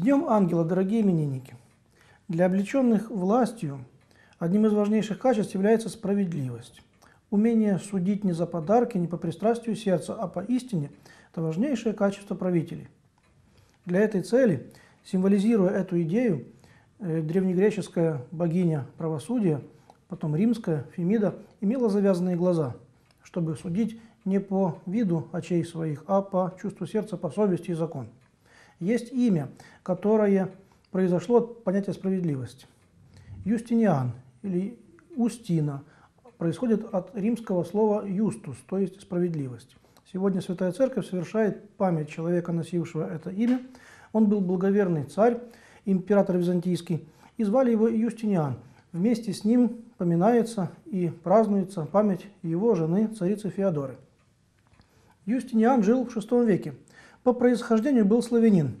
Днем Ангела, дорогие именинники! Для облеченных властью одним из важнейших качеств является справедливость. Умение судить не за подарки, не по пристрастию сердца, а по истине – это важнейшее качество правителей. Для этой цели, символизируя эту идею, э, древнегреческая богиня правосудия, потом римская, Фемида, имела завязанные глаза, чтобы судить не по виду очей своих, а по чувству сердца, по совести и закону. Есть имя, которое произошло от понятия справедливости. Юстиниан или Устина происходит от римского слова «юстус», то есть справедливость. Сегодня Святая Церковь совершает память человека, носившего это имя. Он был благоверный царь, император византийский, и звали его Юстиниан. Вместе с ним поминается и празднуется память его жены, царицы Феодоры. Юстиниан жил в VI веке. По происхождению был славянин.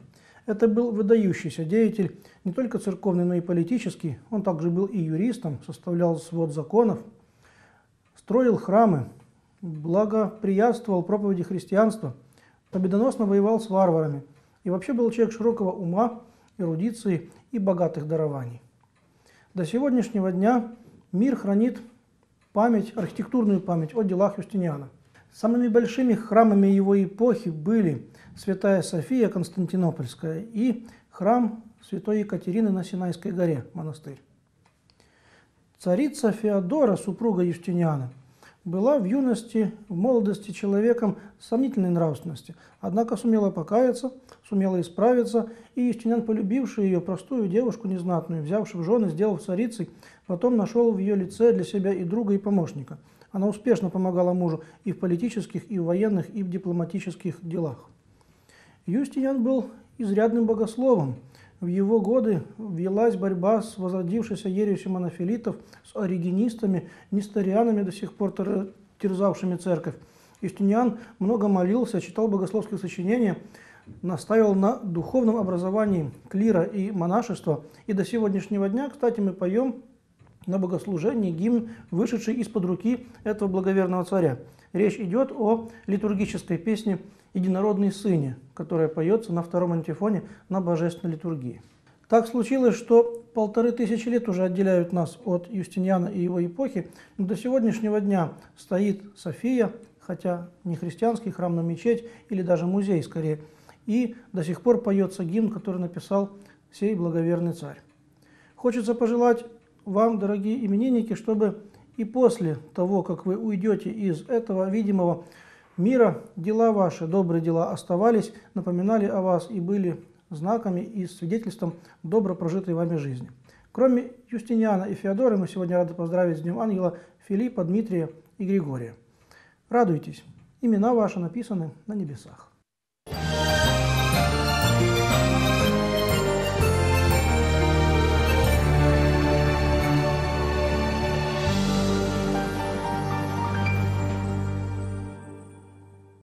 Это был выдающийся деятель, не только церковный, но и политический. Он также был и юристом, составлял свод законов, строил храмы, благоприятствовал проповеди христианства, победоносно воевал с варварами и вообще был человек широкого ума, эрудиции и богатых дарований. До сегодняшнего дня мир хранит память, архитектурную память о делах Юстиниана – Самыми большими храмами его эпохи были Святая София Константинопольская и храм Святой Екатерины на Синайской горе, монастырь. Царица Феодора, супруга Юстиниана, была в юности, в молодости человеком сомнительной нравственности, однако сумела покаяться, сумела исправиться, и Юстиниан, полюбивший ее, простую девушку незнатную, взявший в жены, сделав царицей, потом нашел в ее лице для себя и друга, и помощника – она успешно помогала мужу и в политических, и в военных, и в дипломатических делах. Юстиниан был изрядным богословом. В его годы велась борьба с возродившейся ересью монофилитов, с оригенистами, несторианами, до сих пор терзавшими церковь. Юстиниан много молился, читал богословские сочинения, настаивал на духовном образовании клира и монашества. И до сегодняшнего дня, кстати, мы поем на богослужении гимн, вышедший из-под руки этого благоверного царя. Речь идет о литургической песне «Единородный сыне», которая поется на втором антифоне на божественной литургии. Так случилось, что полторы тысячи лет уже отделяют нас от Юстиниана и его эпохи, но до сегодняшнего дня стоит София, хотя не христианский храм, но мечеть или даже музей скорее, и до сих пор поется гимн, который написал сей благоверный царь. Хочется пожелать вам, дорогие именинники, чтобы и после того, как вы уйдете из этого видимого мира, дела ваши, добрые дела оставались, напоминали о вас и были знаками и свидетельством добро прожитой вами жизни. Кроме Юстиниана и Феодора, мы сегодня рады поздравить с Днем Ангела Филиппа, Дмитрия и Григория. Радуйтесь, имена ваши написаны на небесах.